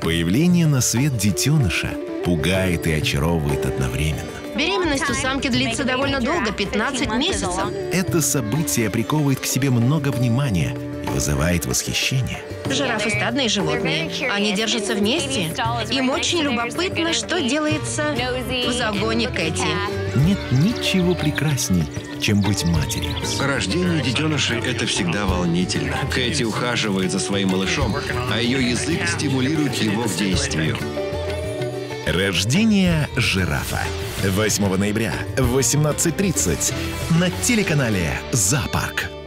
Появление на свет детеныша пугает и очаровывает одновременно. Беременность у самки длится довольно долго, 15 месяцев. Это событие приковывает к себе много внимания и вызывает восхищение. Жирафы стадные животные. Они держатся вместе. Им очень любопытно, что делается в загоне Кэти. Нет ничего прекрасней, чем быть матерью. Рождение детенышей – это всегда волнительно. Кэти ухаживает за своим малышом, а ее язык стимулирует его к действию. Рождение жирафа. 8 ноября в 18.30 на телеканале «Зоопарк».